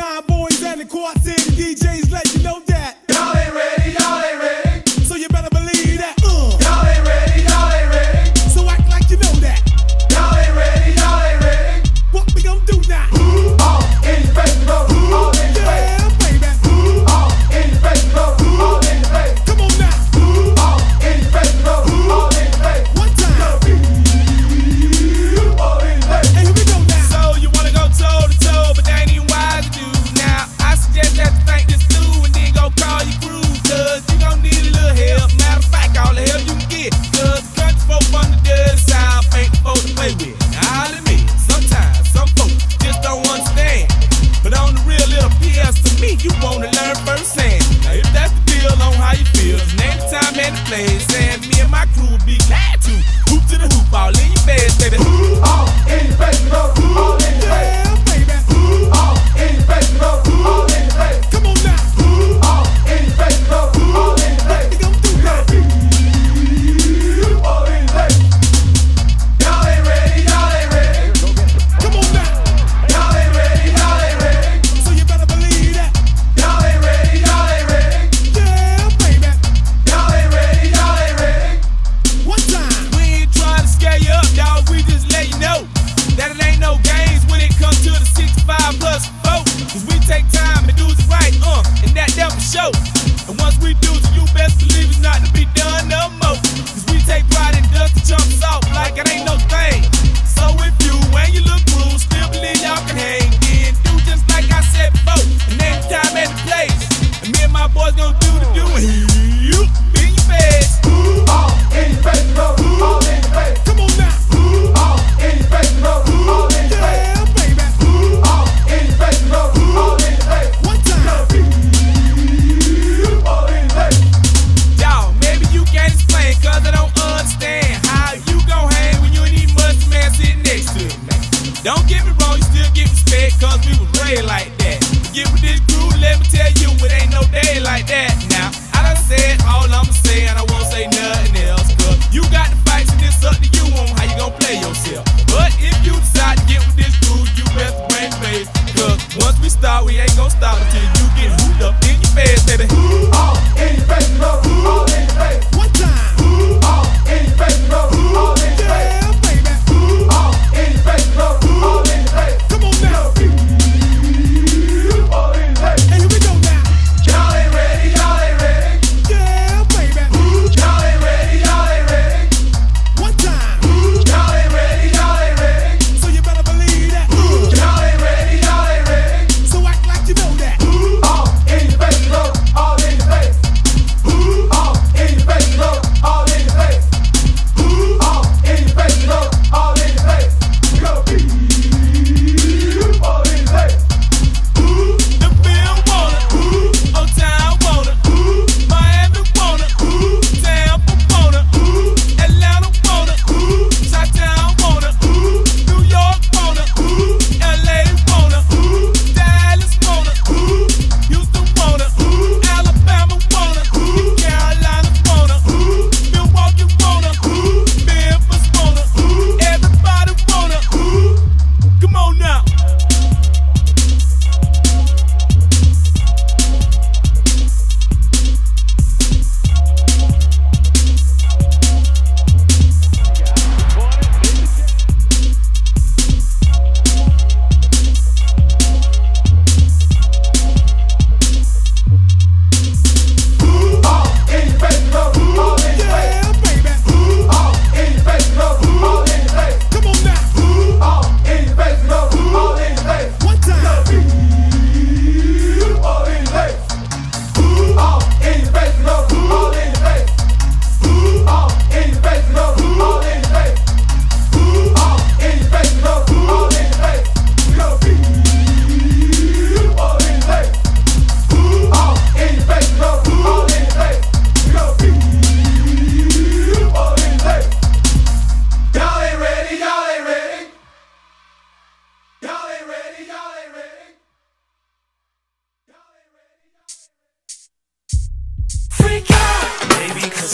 nine boys and the Quad City DJs let you know that. Y'all ain't ready, y'all ain't Once we start, we ain't gonna stop until you get hooped up in your face, baby.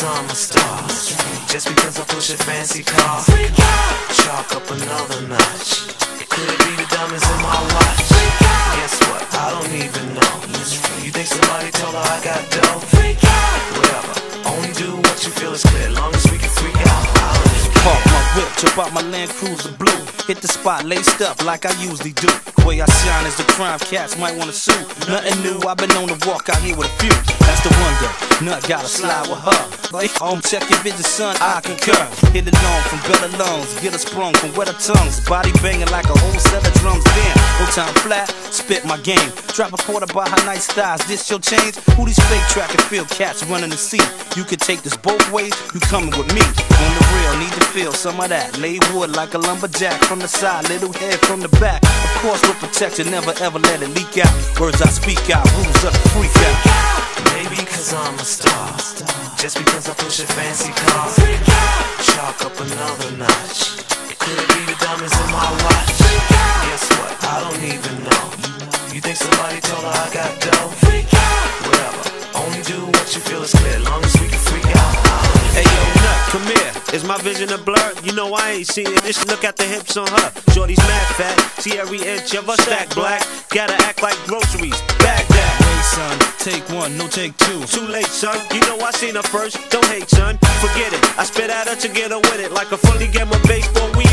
I'm a star. Just because I push a fancy car. Chalk up another notch. Could it be the diamonds in my watch? Guess what? I don't even know. You think somebody told her I got dough? Whatever, only do what you feel is clear. Long as we can freak out, Park my whip, chop out my Land Cruiser blue. Hit the spot, laced up like I usually do. The Way I shine is the crime cats might wanna sue. Nothing new, I've been on the walk out here with a few. That's the wonder, nut gotta slide with her. Home, check your vision, son, I concur. Hit it long from better lungs, get a sprung from wetter tongues. Body banging like a whole set of drums. Damn, no time flat, spit my game. Drop a quarter by her nice thighs, this your change? Who these fake track and field cats running the seat? You can take this both ways, you coming with me. On the real, need to feel some of that. Lay wood like a lumberjack from the side, little head from the back. Of course, with protection, never ever let it leak out. Words I speak out, rules up freak out. Maybe cause I'm a star. Just because I push a fancy car. Chalk up another notch. Could it be the diamonds in my watch? Guess what? I don't even know. You think somebody told her I got my vision a blur? You know I ain't seen it. Just look at the hips on her. Shorty's mad fat. See every inch of her stack black. Gotta act like groceries. Back that. Hey son, take one, no take two. Too late, son. You know I seen her first. Don't hate, son. Forget it. I spit at her to get her with it. Like a fully game of baseball, we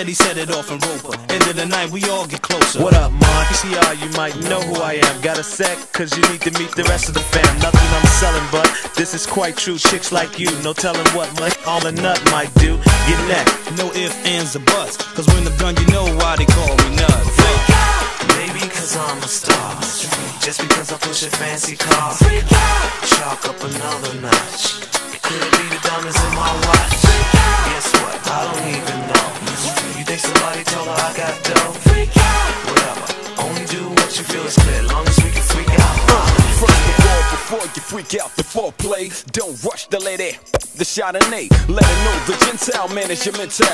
static. Let set it off and roper. End of the night, we all get closer. What up, Mon? PCR, you might know who I am. Got a sec, cause you need to meet the rest of the fam. Nothing I'm selling, but this is quite true. Chicks like you, no telling what much all a nut might do. Get neck. No ifs, ands, or buts. Cause when the gun, you know why they call me nuts. Freak Maybe cause I'm a star. Just because I push a fancy car. Freak out! Chalk up another notch. The foreplay, don't rush the lady. The Chardonnay, let her know the Gentile man is your mental.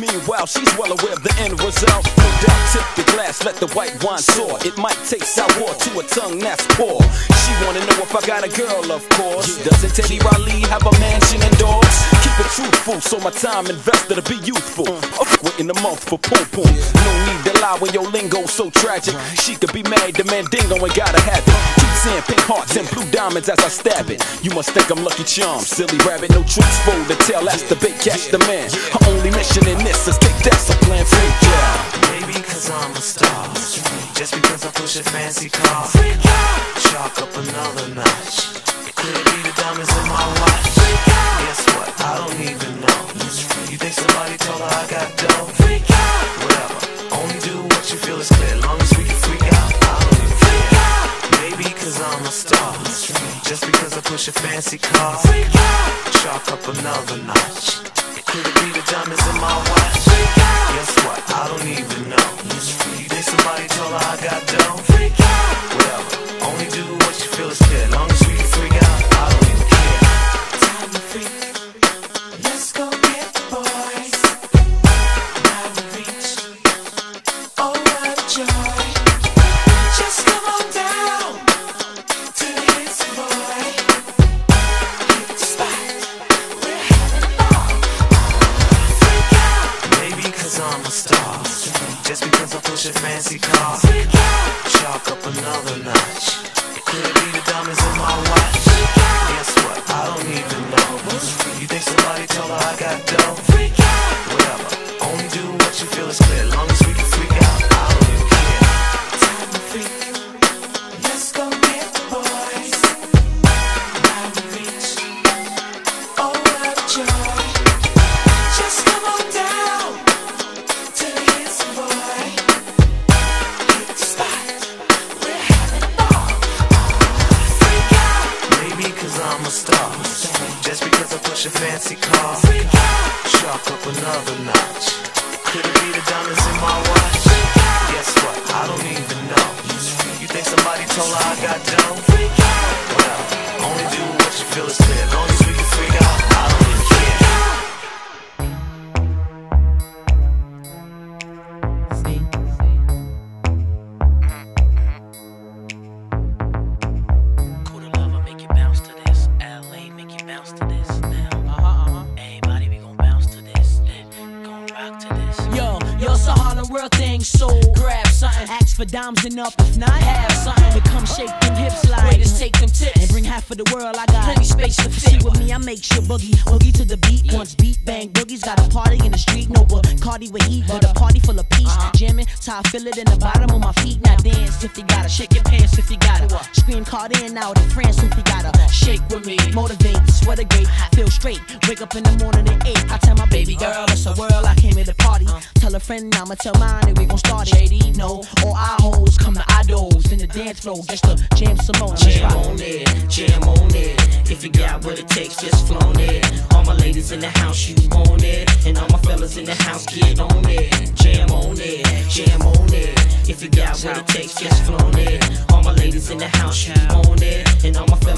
Meanwhile, she's well aware of the end result. No doubt, tip the glass, let the white wine soar. It might taste sour to a tongue that's poor. She wanna know if I got a girl, of course. Doesn't Teddy Riley have a mansion and dogs? Keep it truthful, so my time invested to be youthful. Uh. Of in a month for pom pom. No need to lie when your lingo's so tragic. She could be married to Mandingo and gotta have it. Keep pink hearts and blue diamonds as I stab it. You must think I'm Lucky Charm, silly rabbit. No tricks for the tail, that's the big catch the man. Her only mission in this is take that, so plan freak out. Maybe cause I'm a star. Just because I push a fancy car. Freak out, Chalk up another notch. Could be the diamonds in my watch? Freak out, Guess what? I don't even know. You think somebody told her I got dough? Whatever. Only do what you feel is clear, long cause I'm a star. Just because I push a fancy car. Chalk up another notch. So grab something Ask for dimes and up, if not, have something to come shake them hips like. Waiters take them tips. And bring half of the world I got. Plenty space to See fit. with me, I make sure boogie, boogie to the beat. Once beat bang, boogie's got a party in the street. No Cardi with heat, but a party full of peace. Uh-huh. Jamming, till I feel it in the bottom of my feet. Now dance if you gotta, shake your pants if you gotta. Scream Cardi and out in France if you gotta. Shake with me, motivate, a great, feel straight. Wake up in the morning at eight. I tell my baby girl it's a world I came here to party. Uh. Tell a friend I'ma tell mine and we gon' start it. JD, no, all our hoes come to idols in the dance floor just to jam some more. Jam on it, jam on it. If you got what it takes, just flown it. All my ladies in the house, you want it. And all my fellas in the house, get on it. Jam on it, jam on it. If you got what it takes, just flown it. All my ladies in the house, you want it.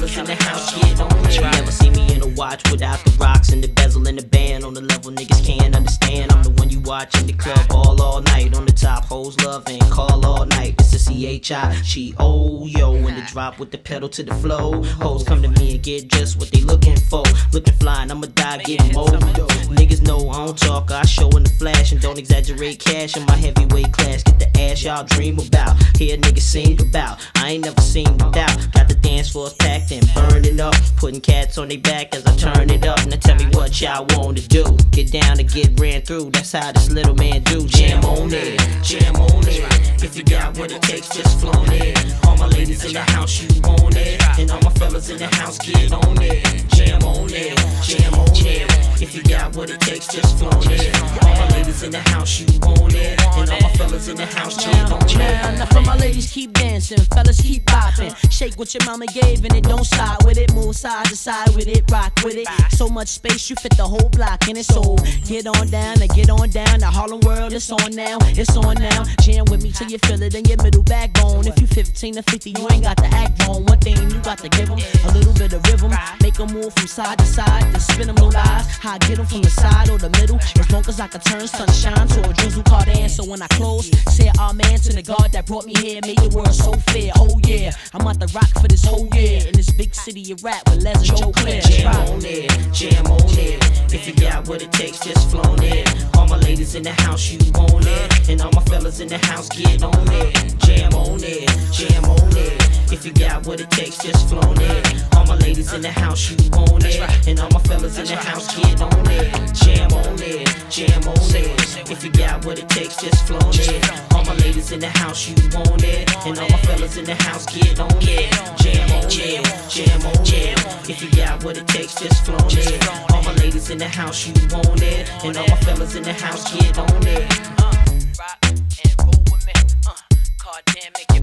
In the house, get on it. You never see me in a watch without the rocks and the bezel and the band. On the level niggas can't understand. I'm the one you watch in the club all all night. On the top, hoes love and call all night. It's a C-H-I, she oh yo. In the drop with the pedal to the flow. Hoes come to me and get just what they looking for. Looking fly and I'ma die getting more. Niggas know I don't talk, I show in the flash and don't exaggerate cash in my heavyweight class. Get the ass y'all dream about. Hear niggas sing about. I ain't never seen without. Got the dance floors packed and up. Putting cats on their back as I turn it up. Now tell me what y'all want to do. Get down to get ran through. That's how this little man do. Jam on it, jam on it. If you got what it takes, just flown it. All my ladies in the house, you want it. And all my fellas in the house, get on it. Jam on it, jam on it. If you got what it takes, just flown it. All my ladies in the house, you want it. And all my fellas in the house, get on Now, it. now for my ladies, keep dancing, fellas, keep bopping. Shake what your mama gave and it don't stop with it. Move side to side with it, rock with it. So much space, you fit the whole block in it. So get on down and get on down. The Harlem world, it's on now, it's on now. Jam with me till you feel it in your middle backbone. If you 15 to 50, you ain't got to act wrong. One thing you got to give 'em a little bit of rhythm. Make move from side to side, then spin 'em no. How I get 'em from the side or the middle. As long as I can turn sunshine to a drizzle cardan. So when I close, say amen to the God that brought me here, made the world so fair. Oh yeah, I'm out the rock for this whole year. In this big city of rap with Les and Joe Clear. Jam on it, jam on it. If you got what it takes, just flown it. All my ladies in the house, you want it. And all my fellas in the house, get on it. Jam on it, jam on it. If you got what it takes, just flown it. All my ladies in the house, you want it. And all my fellas in the house, get on it. Jam on it, jam on it. If you got what it takes, just flown it. All my ladies in the house, you want it. And all my fellas in the house, get on it. Jam on it, jam on it. If you got what it takes, just flown it. All my ladies in the house, you want it. And all my fellas in the house, get on it. Uh, rock and roll with me. Uh, you bounce to